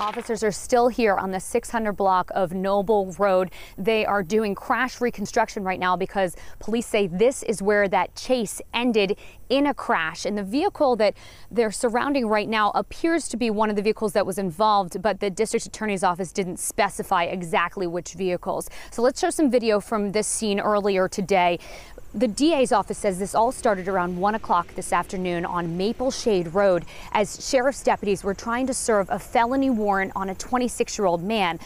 Officers are still here on the 600 block of Noble Road. They are doing crash reconstruction right now because police say this is where that chase ended in a crash. And the vehicle that they're surrounding right now appears to be one of the vehicles that was involved, but the district attorney's office didn't specify exactly which vehicles. So let's show some video from this scene earlier today. The DA's office says this all started around 1 o'clock this afternoon on Maple Shade Road as sheriff's deputies were trying to serve a felony warrant on a 26 year old man.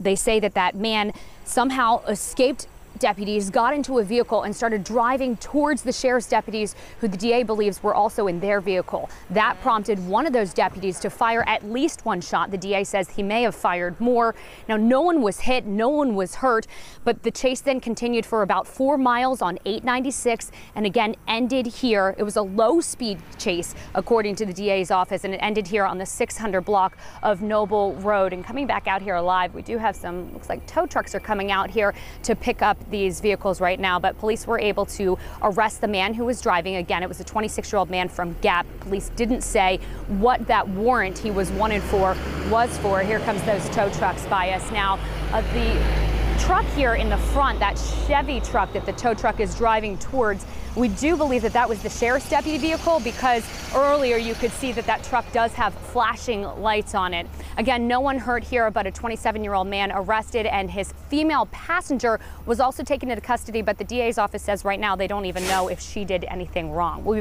They say that that man somehow escaped deputies got into a vehicle and started driving towards the sheriff's deputies, who the DA believes were also in their vehicle. That prompted one of those deputies to fire at least one shot. The DA says he may have fired more. Now, no one was hit, no one was hurt, but the chase then continued for about four miles on 896 and again ended here. It was a low speed chase, according to the DA's office, and it ended here on the 600 block of Noble Road. And coming back out here alive, we do have some, looks like tow trucks are coming out here to pick up these vehicles right now, but police were able to arrest the man who was driving. Again, it was a 26 year old man from Gap. Police didn't say what that warrant he was wanted for was for. Here comes those tow trucks by us now. Uh, the truck here in the front, that Chevy truck that the tow truck is driving towards, we do believe that that was the sheriff's deputy vehicle because earlier you could see that that truck does have flashing lights on it. Again, no one hurt here, but a 27 year old man arrested and his female passenger was also taken into custody. But the DA's office says right now they don't even know if she did anything wrong. We'll